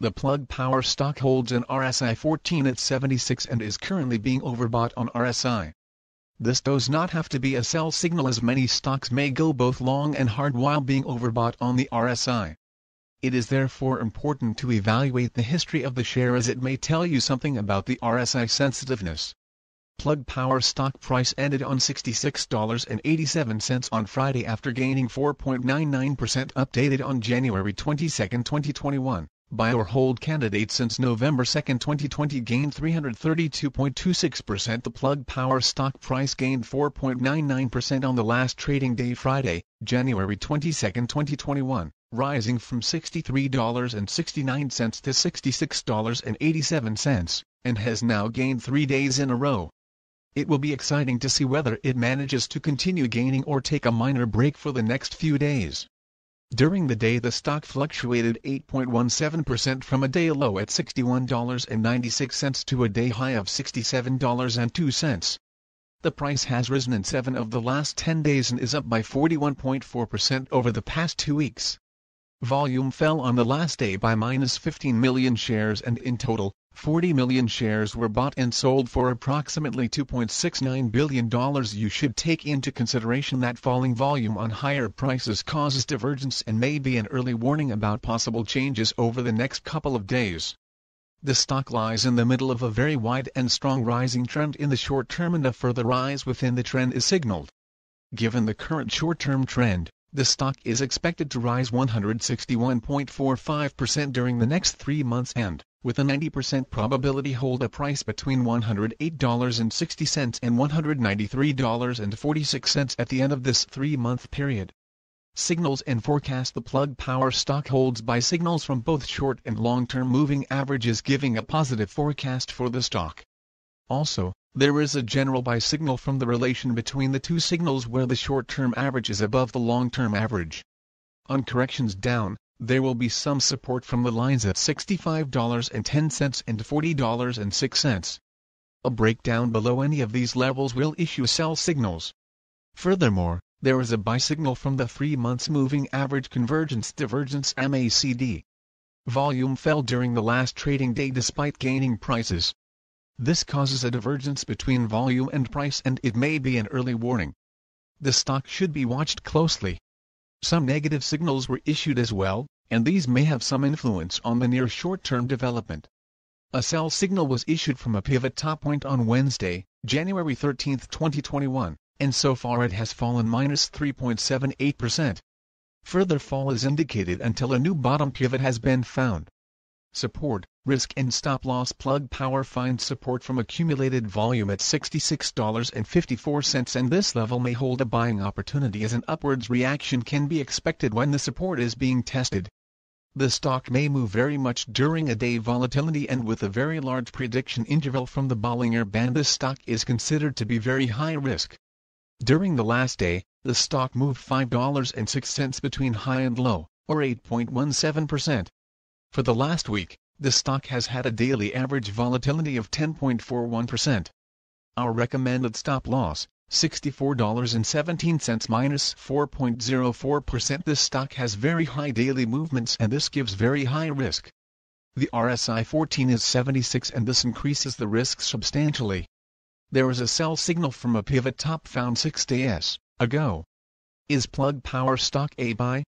the Plug Power stock holds an RSI 14 at 76 and is currently being overbought on RSI. This does not have to be a sell signal as many stocks may go both long and hard while being overbought on the RSI. It is therefore important to evaluate the history of the share as it may tell you something about the RSI sensitiveness. Plug Power stock price ended on $66.87 on Friday after gaining 4.99% updated on January 22, 2021. Buy or hold candidate since November 2, 2020 gained 332.26%. The Plug Power stock price gained 4.99% on the last trading day Friday, January 22, 2021, rising from $63.69 to $66.87, and has now gained three days in a row. It will be exciting to see whether it manages to continue gaining or take a minor break for the next few days. During the day the stock fluctuated 8.17% from a day low at $61.96 to a day high of $67.02. The price has risen in 7 of the last 10 days and is up by 41.4% over the past two weeks. Volume fell on the last day by minus 15 million shares and in total, 40 million shares were bought and sold for approximately $2.69 billion. You should take into consideration that falling volume on higher prices causes divergence and may be an early warning about possible changes over the next couple of days. The stock lies in the middle of a very wide and strong rising trend in the short term and a further rise within the trend is signaled. Given the current short-term trend, the stock is expected to rise 161.45% during the next three months and, with a 90% probability hold a price between $108.60 and $193.46 at the end of this three-month period. Signals and forecast The Plug Power stock holds by signals from both short and long-term moving averages giving a positive forecast for the stock. Also, there is a general buy signal from the relation between the two signals where the short-term average is above the long-term average. On corrections down, there will be some support from the lines at $65.10 and $40.06. A breakdown below any of these levels will issue sell signals. Furthermore, there is a buy signal from the 3 months moving average convergence divergence MACD. Volume fell during the last trading day despite gaining prices. This causes a divergence between volume and price and it may be an early warning. The stock should be watched closely. Some negative signals were issued as well, and these may have some influence on the near short-term development. A sell signal was issued from a pivot top point on Wednesday, January 13, 2021, and so far it has fallen minus 3.78%. Further fall is indicated until a new bottom pivot has been found. Support, risk and stop loss plug power finds support from accumulated volume at $66.54 and this level may hold a buying opportunity as an upwards reaction can be expected when the support is being tested. The stock may move very much during a day volatility and with a very large prediction interval from the Bollinger Band this stock is considered to be very high risk. During the last day, the stock moved $5.06 between high and low, or 8.17%. For the last week, the stock has had a daily average volatility of 10.41%. Our recommended stop loss, $64.17 minus 4.04% This stock has very high daily movements and this gives very high risk. The RSI 14 is 76 and this increases the risk substantially. There is a sell signal from a pivot top found 6 days ago. Is plug power stock a buy?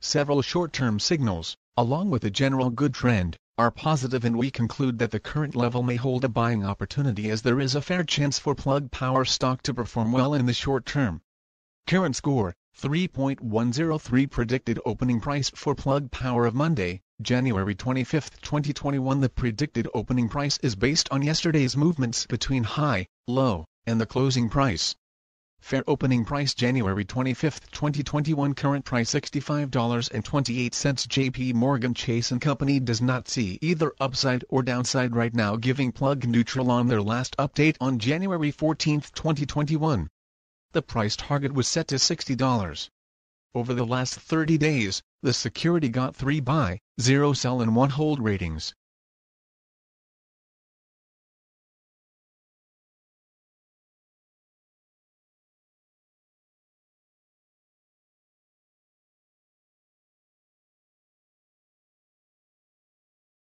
Several short-term signals, along with a general good trend, are positive and we conclude that the current level may hold a buying opportunity as there is a fair chance for plug power stock to perform well in the short term. Current score, 3.103 predicted opening price for plug power of Monday, January 25, 2021 The predicted opening price is based on yesterday's movements between high, low, and the closing price. Fair opening price January 25, 2021 Current price $65.28 JP Morgan Chase & Company does not see either upside or downside right now giving plug neutral on their last update on January 14, 2021. The price target was set to $60. Over the last 30 days, the security got 3 buy, 0 sell and 1 hold ratings.